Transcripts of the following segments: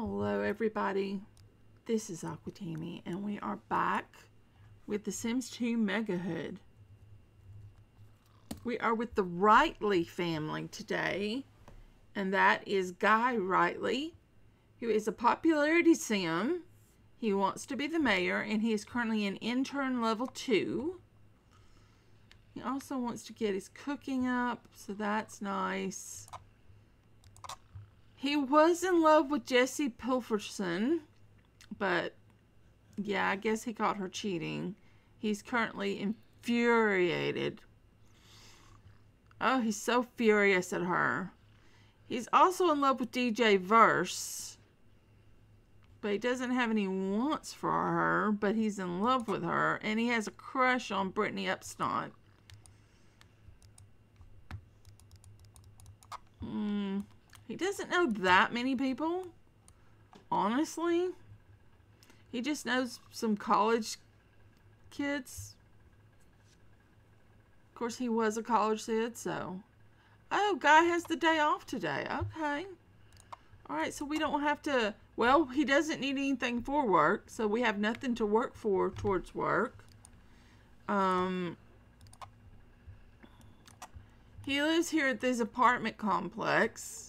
Hello everybody, this is Aquatami and we are back with The Sims 2 Mega Hood. We are with the Whightly family today and that is Guy Whightly who is a popularity sim. He wants to be the mayor and he is currently in intern level 2. He also wants to get his cooking up so that's nice. He was in love with Jessie Pilferson, but yeah, I guess he caught her cheating. He's currently infuriated. Oh, he's so furious at her. He's also in love with DJ Verse, but he doesn't have any wants for her, but he's in love with her, and he has a crush on Brittany Upsnott. Hmm. He doesn't know that many people, honestly. He just knows some college kids. Of course, he was a college kid, so. Oh, Guy has the day off today. Okay. All right, so we don't have to. Well, he doesn't need anything for work, so we have nothing to work for towards work. Um. He lives here at this apartment complex.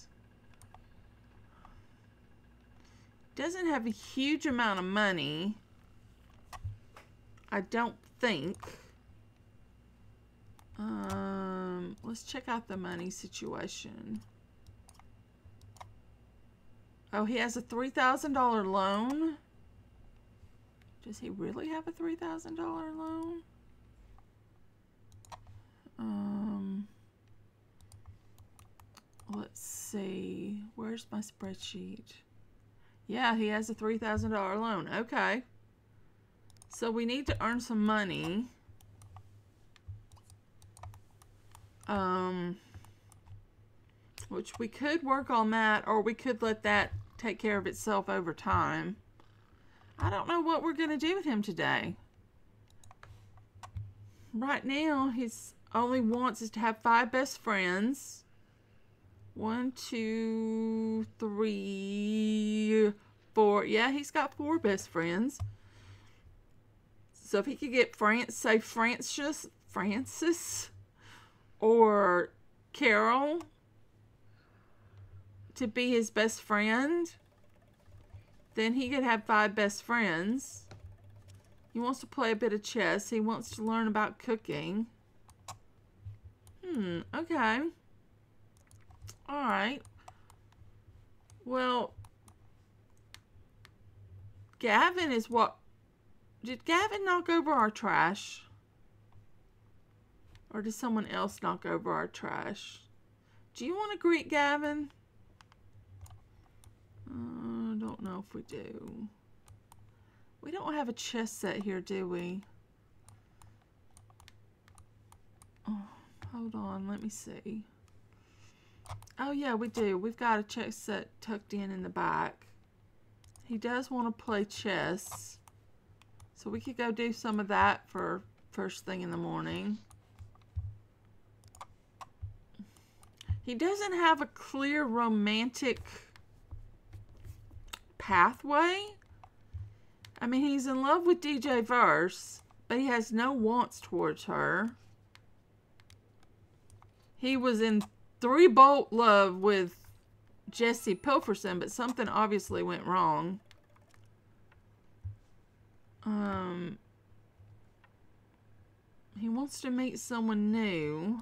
Doesn't have a huge amount of money. I don't think. Um, let's check out the money situation. Oh, he has a $3,000 loan. Does he really have a $3,000 loan? Um, let's see. Where's my spreadsheet? Yeah, he has a $3,000 loan. Okay. So we need to earn some money. Um, which we could work on that or we could let that take care of itself over time. I don't know what we're going to do with him today. Right now, he's only wants is to have five best friends. One, two, three, four. Yeah, he's got four best friends. So if he could get France, say Francis, Francis, or Carol to be his best friend, then he could have five best friends. He wants to play a bit of chess. He wants to learn about cooking. Hmm, okay. Alright. Well, Gavin is what... Did Gavin knock over our trash? Or did someone else knock over our trash? Do you want to greet Gavin? I uh, don't know if we do. We don't have a chess set here, do we? Oh, hold on, let me see. Oh yeah, we do. We've got a chess set tucked in in the back. He does want to play chess. So we could go do some of that for first thing in the morning. He doesn't have a clear romantic pathway. I mean, he's in love with DJ Verse, but he has no wants towards her. He was in three bolt love with Jesse Pilferson, but something obviously went wrong. Um, he wants to meet someone new.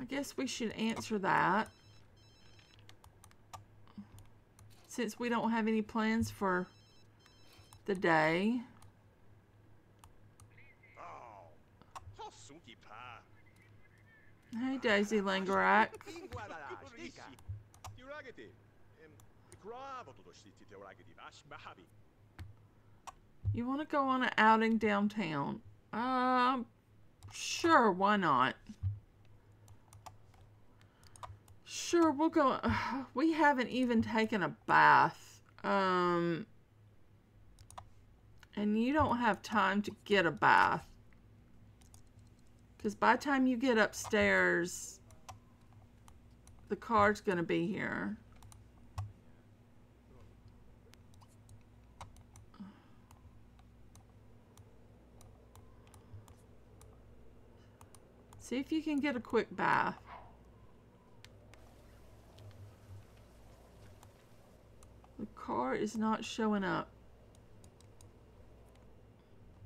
I guess we should answer that. Since we don't have any plans for the day. Hey, Daisy Langerak. You want to go on an outing downtown? Um, sure, why not? Sure, we'll go. We haven't even taken a bath. Um, and you don't have time to get a bath. Because by the time you get upstairs, the car's going to be here. See if you can get a quick bath. The car is not showing up.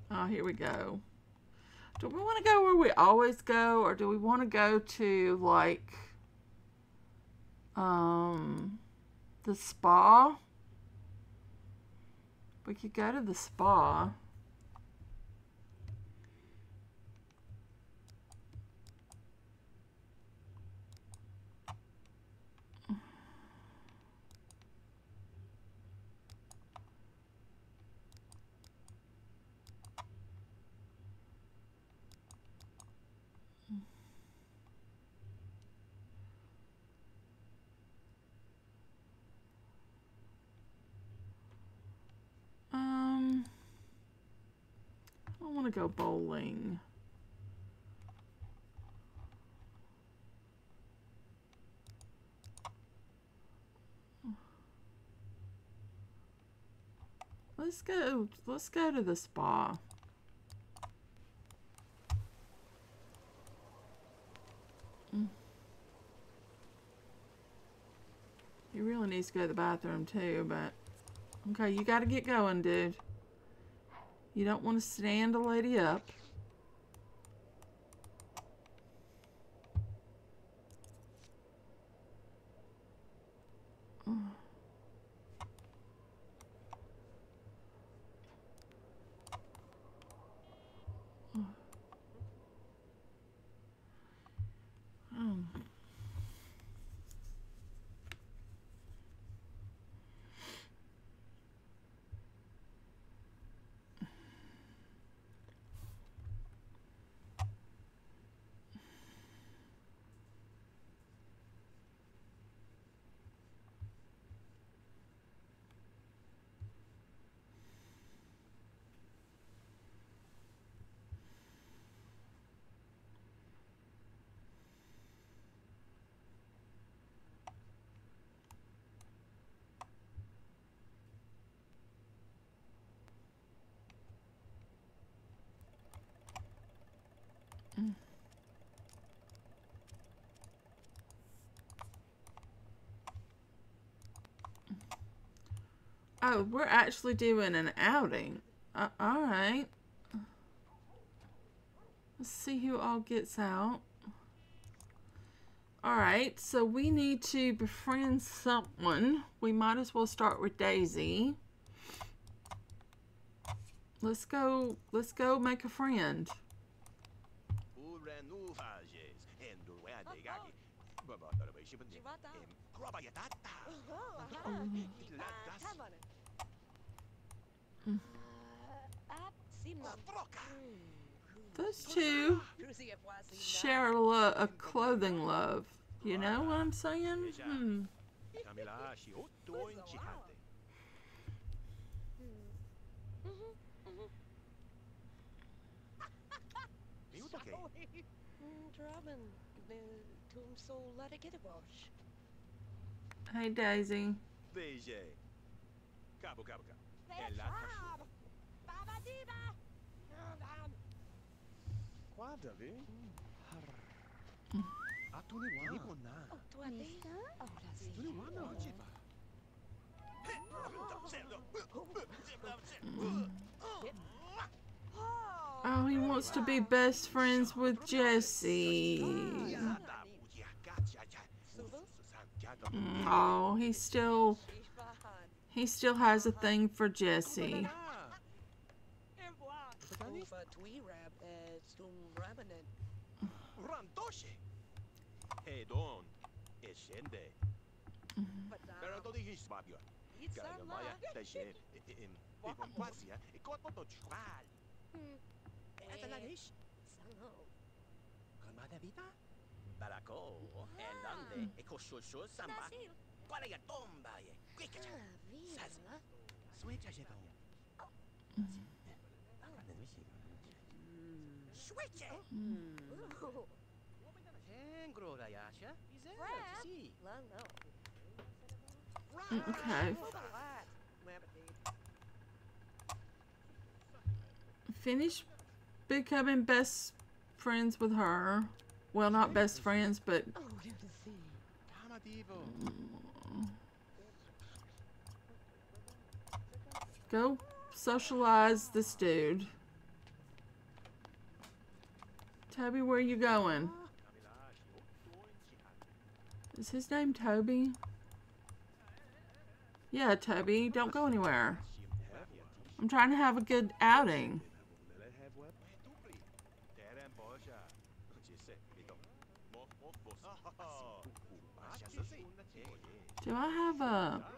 Oh, here we go. Do we want to go where we always go, or do we want to go to, like, um, the spa? We could go to the spa. Um, To go bowling. Let's go. Let's go to the spa. He really needs to go to the bathroom too, but okay, you got to get going, dude. You don't want to stand a lady up. Oh, we're actually doing an outing. Uh, all right. Let's see who all gets out. All right, so we need to befriend someone. We might as well start with Daisy. Let's go. Let's go make a friend. Those two share a, lo- a clothing love. You know what I'm saying? Hmm. Daisy. Guardavi. Atuni wana. Atuni wana. Oh, he wants to be best friends with Jesse. Oh, hmm. oh he's still he still has a thing for Jesse. Rantoshe. Hedon. Eshende. Pero to di hisbabio. Gagamaya. Tashe. Ipompasia. Ikoto chwal. Atalanish. Kalmada vita? Barako, Elande, Ekoshosho Samba. Qual é a tomba? Quick, Switch ashedon. switch it. Engro rayasha. Si. Okay. Finish becoming best friends with her. Well, not best friends, but go socialize this dude. Toby, where you going? Is his name Toby? Yeah, Toby, don't go anywhere. I'm trying to have a good outing. Do I have a...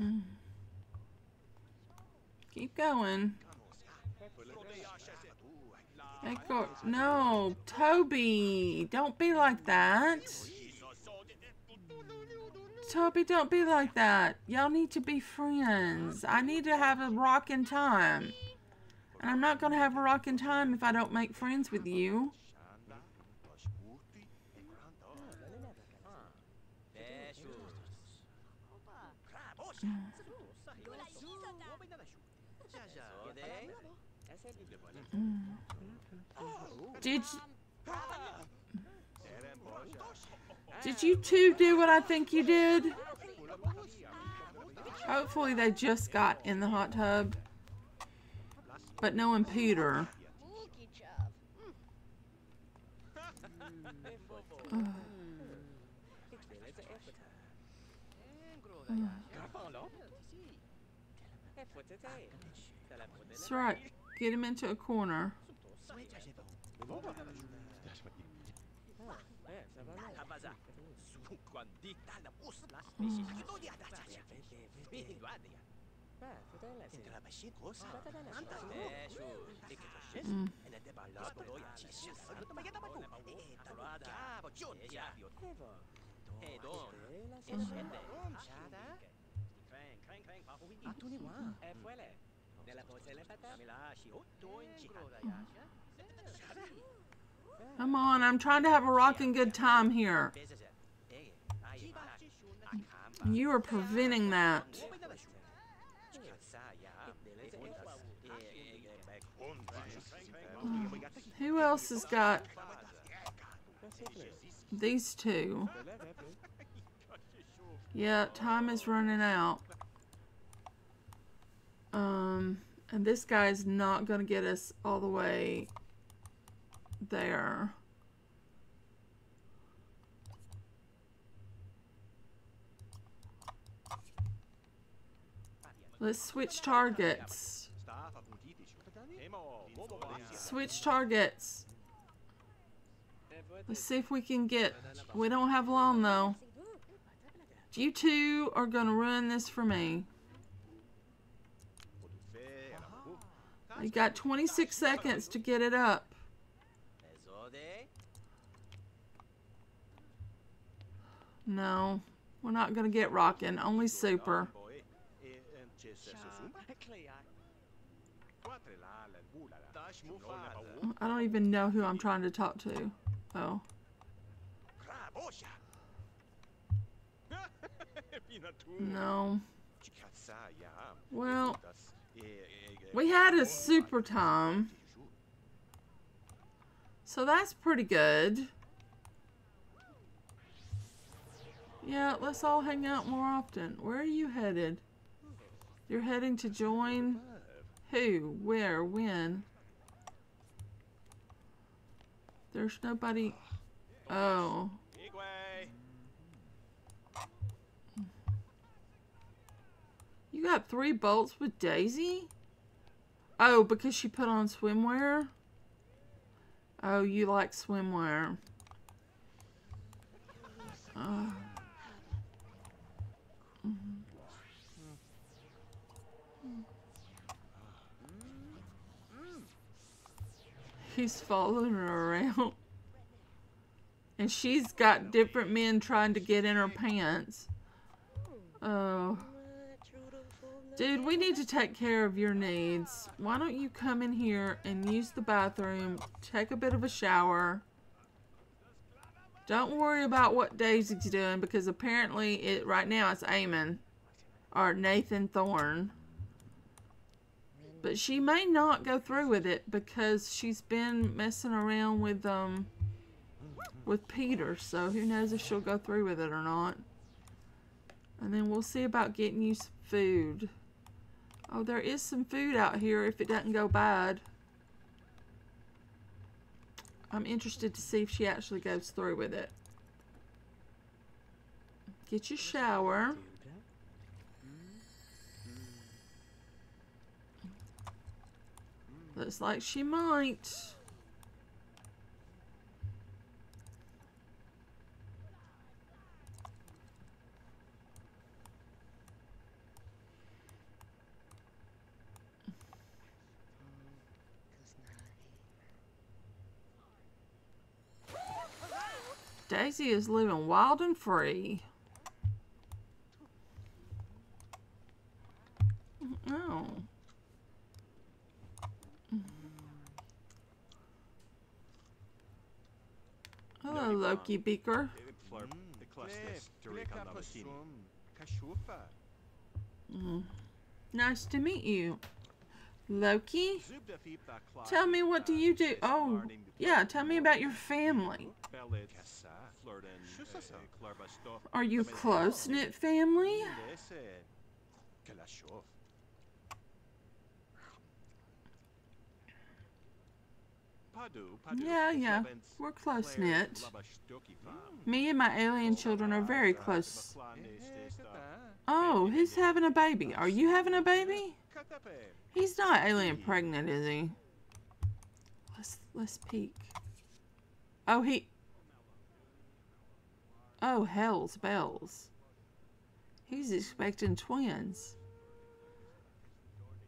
Mm. Keep going. Echo, no, Toby, don't be like that. Toby, don't be like that. Y'all need to be friends. I need to have a rocking time. And I'm not going to have a rocking time if I don't make friends with you. Did Did you two do what I think you did? Hopefully they just got in the hot tub. But knowing Peter. That's right. Get him into a corner. Mm. Come on, I'm trying to have a rocking good time here. You are preventing that. Who else has got these two? Yeah, time is running out. Um, and this guy's not going to get us all the way there. Let's switch targets. Switch targets. Let's see if we can get... We don't have long, though. You two are going to ruin this for me. You got 26 seconds to get it up. No, we're not going to get rocking. Only super. I don't even know who I'm trying to talk to. Oh. No. Well, we had a super time. So that's pretty good. Yeah, let's all hang out more often. Where are you headed? You're heading to join who? Where? When? There's nobody. Oh. You got three bolts with Daisy? Oh, because she put on swimwear? Oh, you like swimwear. Uh. He's following her around. And she's got different men trying to get in her pants. Oh. Dude, we need to take care of your needs. Why don't you come in here and use the bathroom, take a bit of a shower. Don't worry about what Daisy's doing because apparently it right now it's Eamon or Nathan Thorn. But she may not go through with it because she's been messing around with um with Peter, so who knows if she'll go through with it or not. And then we'll see about getting you some food. Oh, there is some food out here if it doesn't go bad. I'm interested to see if she actually goes through with it. Get your shower. Looks like she might. Daisy is living wild and free. Oh. Hello, Loki Beaker. Mm. Nice to meet you. Loki? Tell me what do you do? Oh, yeah, tell me about your family. Are you close-knit family? Yeah, yeah, we're close-knit. Me and my alien children are very close. Oh, he's having a baby. Are you having a baby? He's not alien pregnant, is he? Let's let's peek. Oh, he. Oh, hell's bells. He's expecting twins.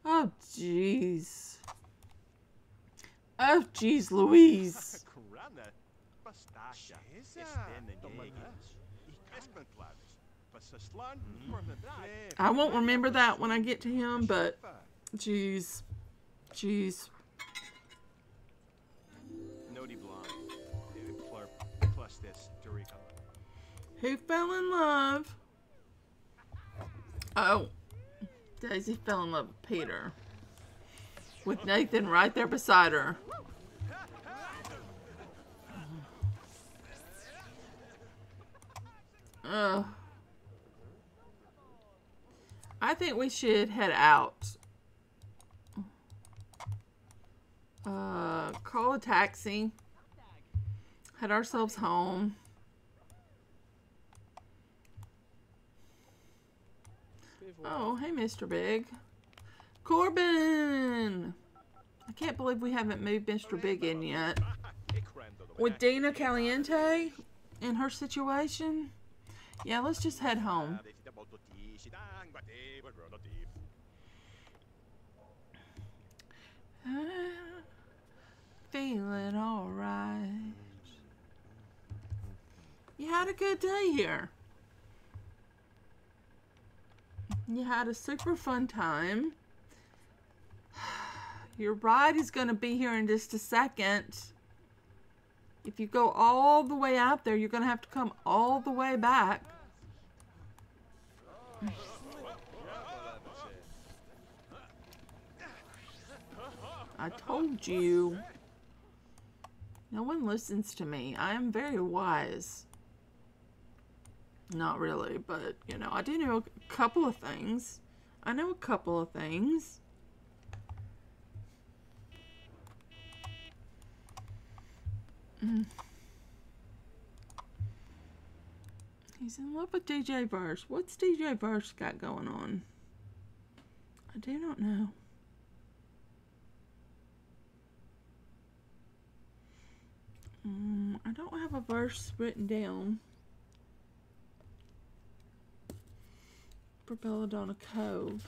Oh, jeez. Oh, jeez, Louise. Mm. I won't remember that when I get to him, but jeez. Jeez. Who fell in love? Oh. Daisy fell in love with Peter. With Nathan right there beside her. Ugh. I think we should head out. Uh, call a taxi. Head ourselves home. Oh, hey, Mr. Big. Corbin! I can't believe we haven't moved Mr. Big in yet. With Dina Caliente in her situation? Yeah, let's just head home. Feeling alright. You had a good day here. You had a super fun time. Your ride is going to be here in just a second. If you go all the way out there, you're going to have to come all the way back. I told you. No one listens to me. I am very wise. Not really, but, you know, I do know a couple of things. I know a couple of things. Mm. He's in love with DJ Verse. What's DJ Verse got going on? I do not know. Mm, I don't have a verse written down. Upper Belladonna Cove.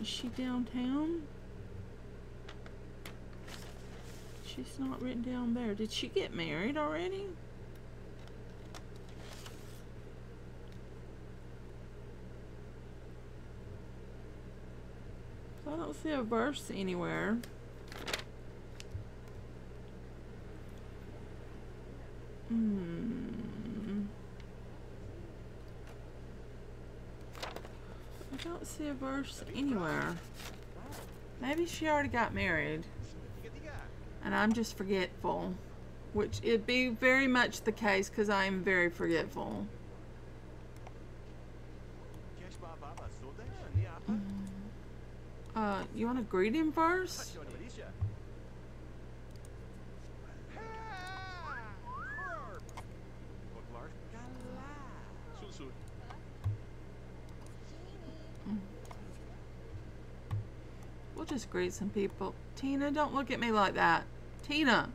Is she downtown? She's not written down there. Did she get married already? I don't see a verse anywhere. Hmm. I don't see a verse anywhere. Maybe she already got married. And I'm just forgetful. Which it'd be very much the case because I am very forgetful. Uh, you want to greet him first? We'll just greet some people. Tina, don't look at me like that. Tina.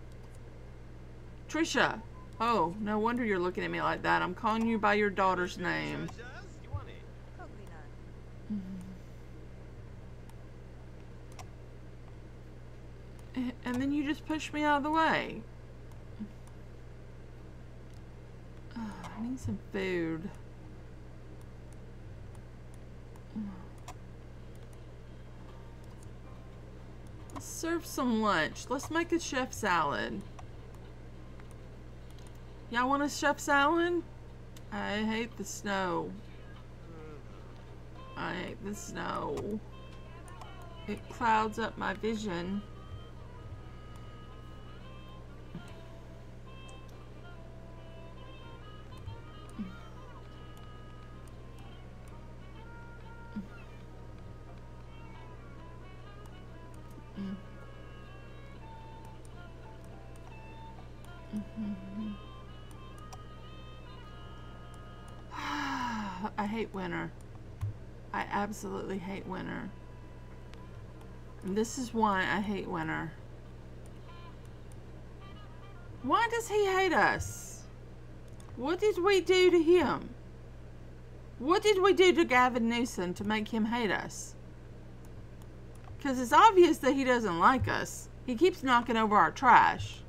Trisha. Oh, no wonder you're looking at me like that. I'm calling you by your daughter's name. Mm-hmm. And then you just push me out of the way. Oh, I need some food. Serve some lunch. Let's make a chef salad. Y'all want a chef salad? I hate the snow. I hate the snow. It clouds up my vision. Hate winter. I absolutely hate winter. And this is why I hate winter. Why does he hate us? What did we do to him? What did we do to Gavin Newsom to make him hate us? Because it's obvious that he doesn't like us. He keeps knocking over our trash.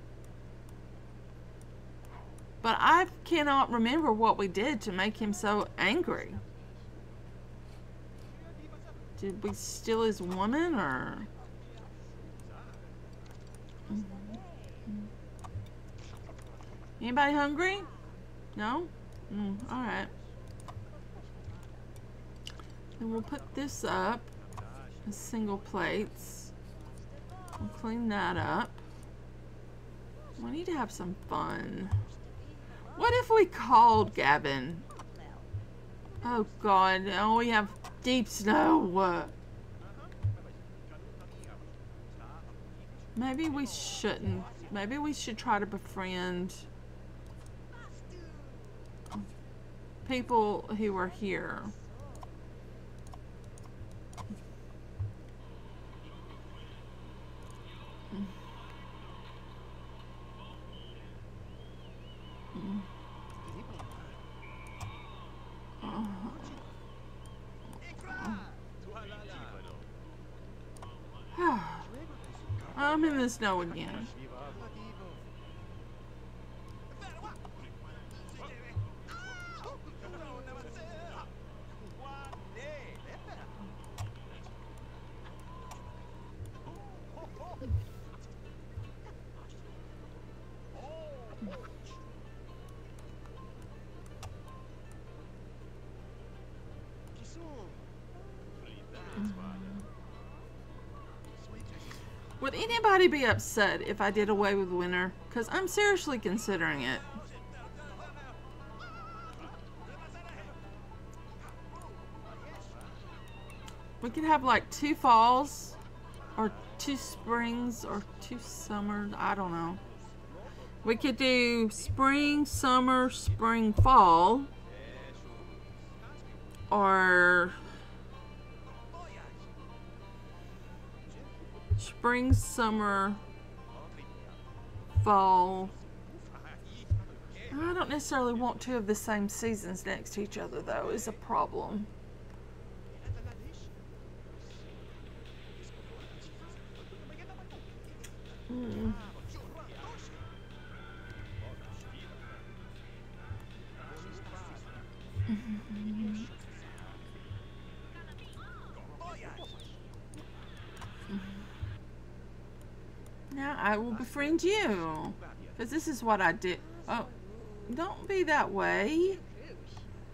But I cannot remember what we did to make him so angry. Did we steal his woman or... Anybody hungry? No? Mm, alright. Then we'll put this up as single plates. We'll clean that up. We need to have some fun. What if we called Gavin? Oh god, oh we have deep snow. Maybe we shouldn't. Maybe we should try to befriend people who are here. I'm in the snow again. anybody be upset if I did away with winter? Because I'm seriously considering it. We could have like two falls or two springs or two summers. I don't know. We could do spring, summer, spring, fall. Or spring, summer, fall, I don't necessarily want two of the same seasons next to each other, though, is a problem. Hmm. Now I will befriend you. Because this is what I did. Oh, don't be that way.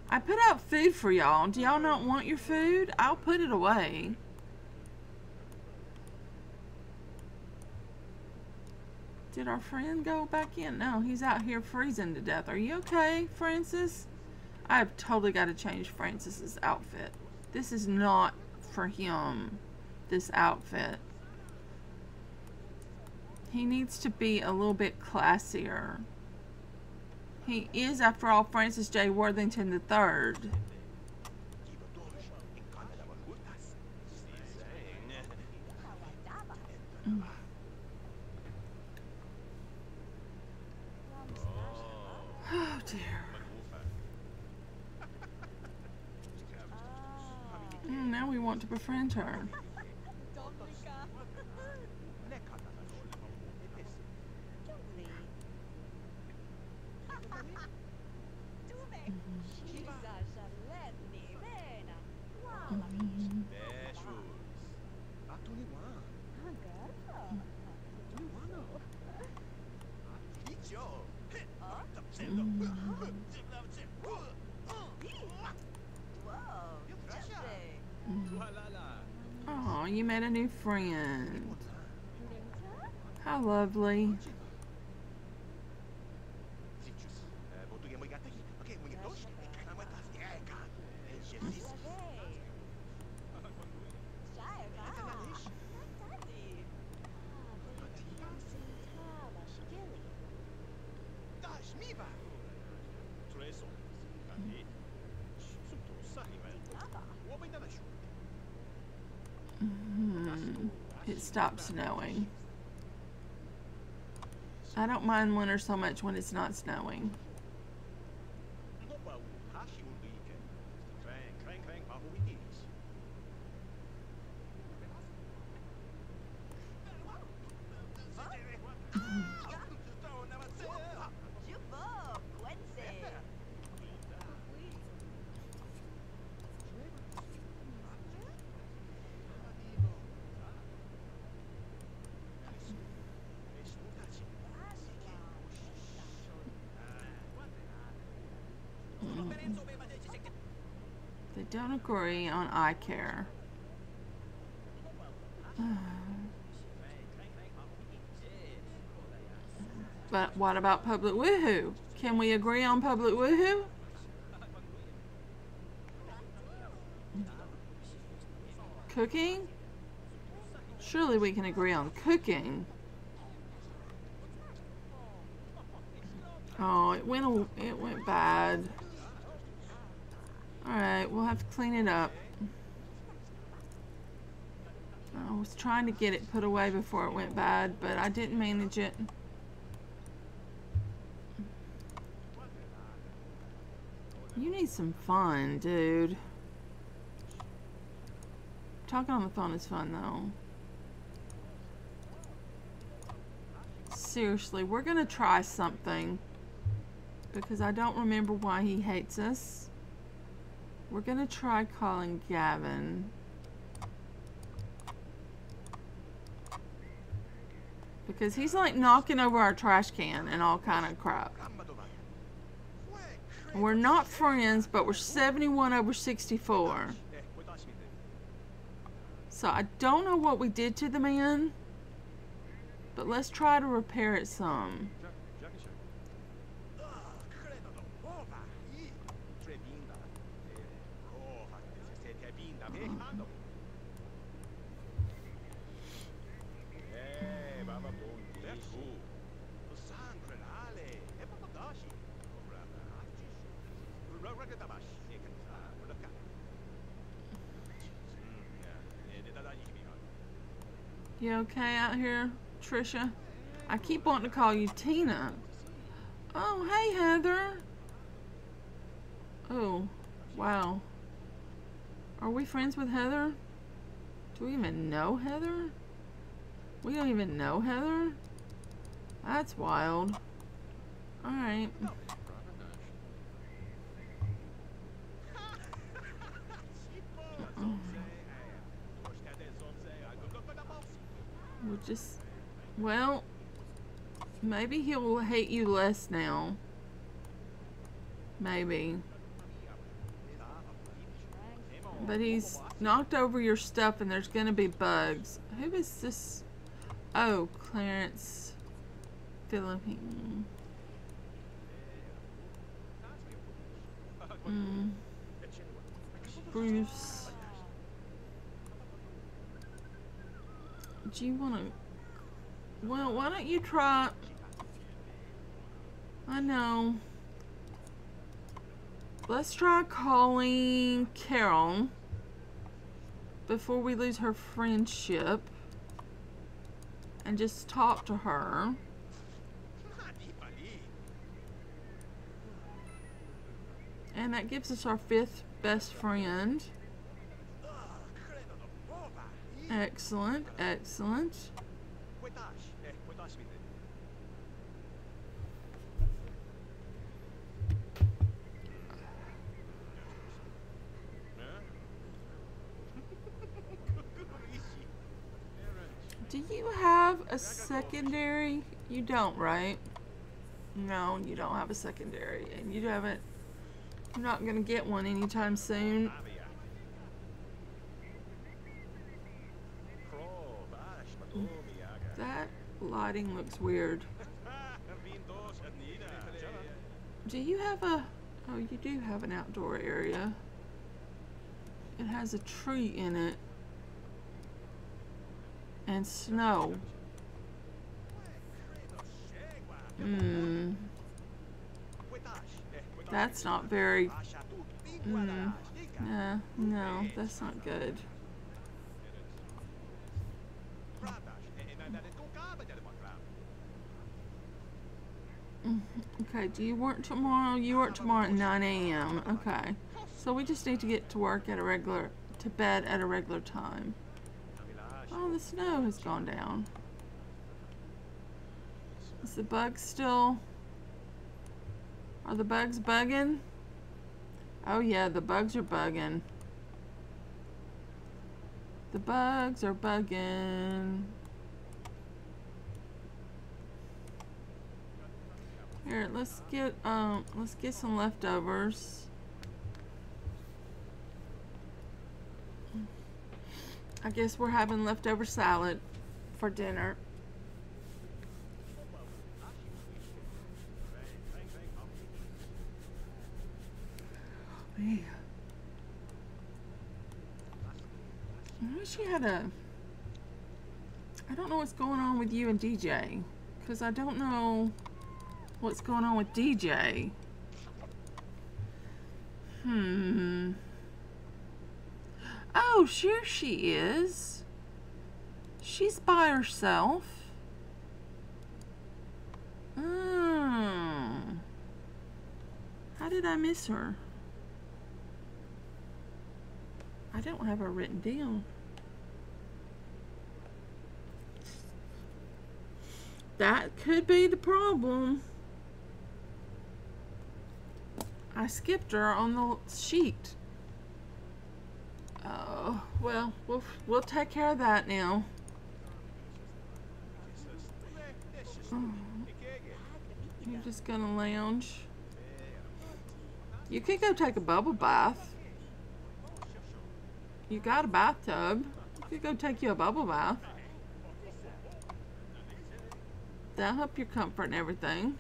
I put out food for y'all. Do y'all not want your food? I'll put it away. Did our friend go back in? No, he's out here freezing to death. Are you okay, Francis? I've totally got to change Francis's outfit. This is not for him, this outfit. He needs to be a little bit classier. He is, after all, Francis J. Worthington III. Oh dear. Mm, now we want to befriend her. Made a new friend. How lovely. Snowing. I don't mind winter so much when it's not snowing. They don't agree on eye care. But what about public woohoo? Can we agree on public woohoo? Cooking? Surely we can agree on cooking. Oh, it went it went bad. Alright, we'll have to clean it up. I was trying to get it put away before it went bad, but I didn't manage it. You need some fun, dude. Talking on the phone is fun, though. Seriously, we're going to try something. Because I don't remember why he hates us. We're going to try calling Gavin. Because he's like knocking over our trash can and all kind of crap. We're not friends, but we're 71 over 64. So I don't know what we did to the man. But let's try to repair it some. Okay out here, Trisha? I keep wanting to call you Tina. Oh, hey, Heather. Oh, wow. Are we friends with Heather? Do we even know Heather? We don't even know Heather? That's wild. Alright. Just... Well... Maybe he'll hate you less now. Maybe. But he's knocked over your stuff and there's gonna be bugs. Who is this? Oh, Clarence Philippine. Mm. Bruce. Do you want to... Well, why don't you try... I know. Let's try calling Carol before we lose her friendship and just talk to her. And that gives us our fifth best friend. Excellent, excellent. Do you have a secondary? You don't, right? No, you don't have a secondary. And you haven't... You're not going to get one anytime soon. That lighting looks weird. Do you have a... Oh, you do have an outdoor area. It has a tree in it. And snow. Hmm. That's not very... Mm, yeah, no, that's not good. Mm-hmm. Okay, do you work tomorrow? You work tomorrow at 9 a.m. Okay. So we just need to get to work at a regular, to bed at a regular time. Oh, the snow has gone down. Is the bug still... Are the bugs bugging? Oh yeah, the bugs are bugging. The bugs are bugging. Here, let's get um let's get some leftovers. I guess we're having leftover salad for dinner. Yeah. I wish you had a... I don't know what's going on with you and DJ. Because I don't know what's going on with DJ. Hmm. Oh, sure she is. She's by herself. Hmm. How did I miss her? I don't have her written down. That could be the problem. I skipped her on the sheet. Oh, well, we'll we'll take care of that now. Uh, oh. You're just gonna lounge. You could go take a bubble bath. You got a bathtub. You could go take you a bubble bath. That'll help your comfort and everything.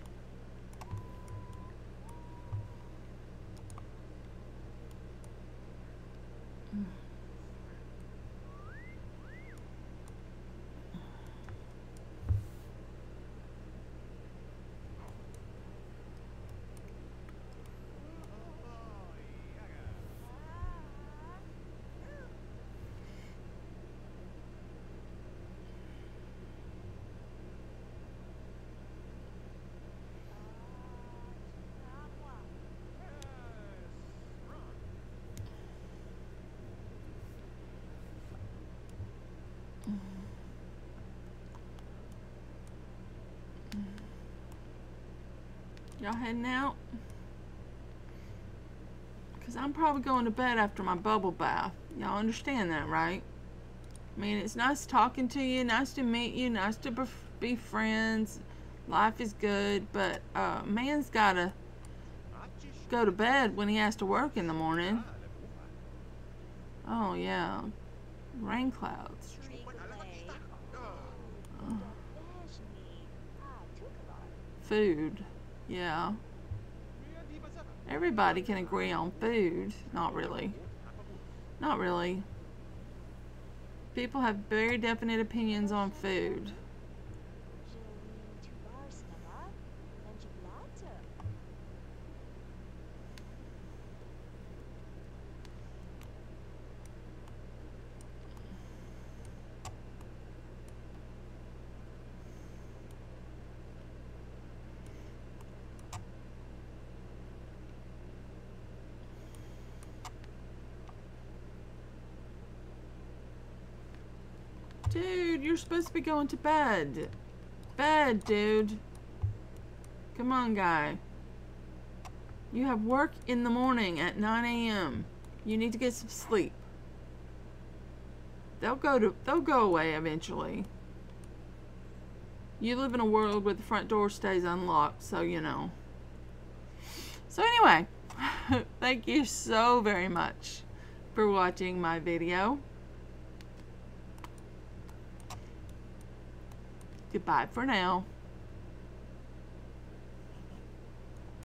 Y'all heading out? Because I'm probably going to bed after my bubble bath. Y'all understand that, right? I mean, it's nice talking to you, nice to meet you, nice to be friends. Life is good, but uh, man's got to go to bed when he has to work in the morning. Oh, yeah. Rain clouds. Food. Yeah. Everybody can agree on food. Not really. Not really. People have very definite opinions on food. You're supposed to be going to bed. Bed, dude. Come on, guy. You have work in the morning at 9 a.m. You need to get some sleep. They'll go to they'll go away eventually. You live in a world where the front door stays unlocked, so you know. So anyway, thank you so very much for watching my video. Goodbye for now.